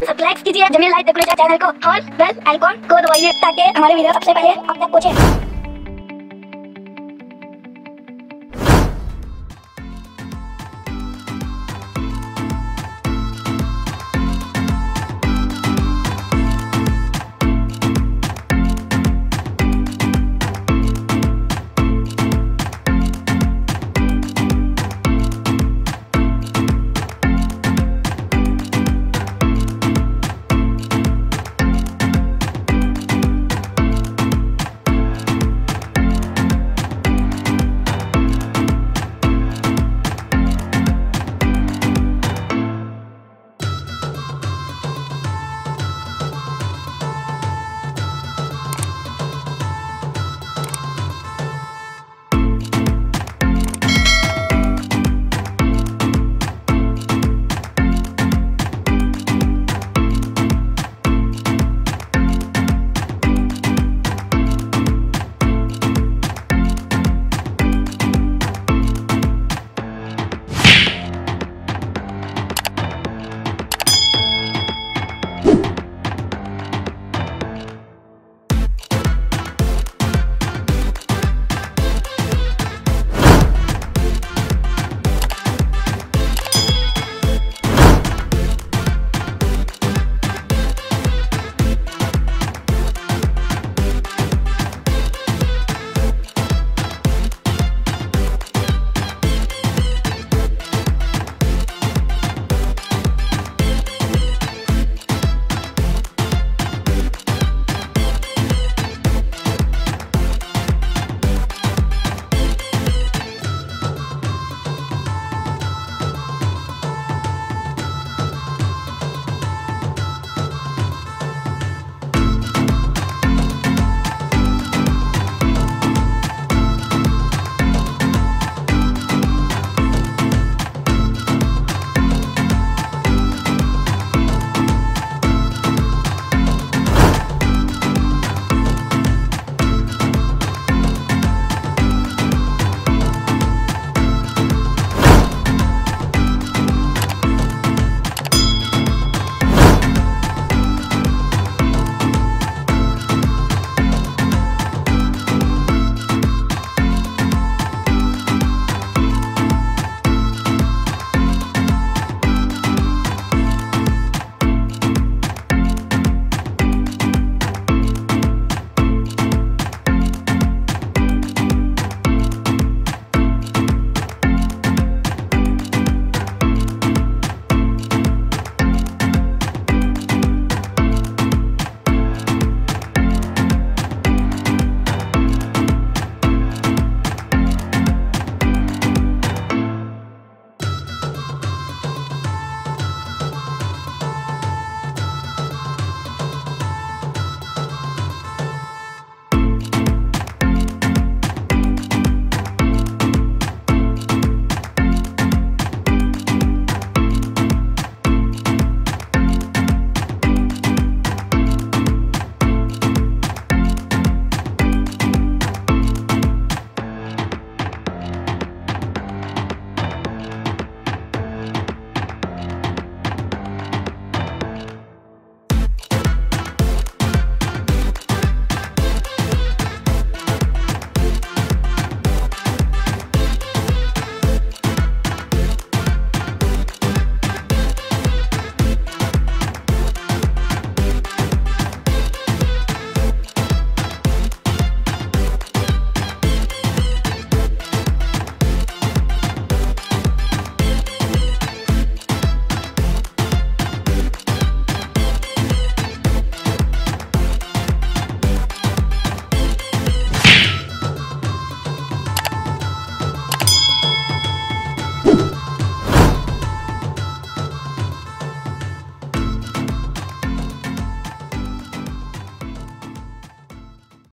Subscribe कीजिए ज़मीन light decoration channel को। और बेल आइकॉन को दबाइए, ताकि हमारे वीडियो सबसे पहले आप तक पहुँचे।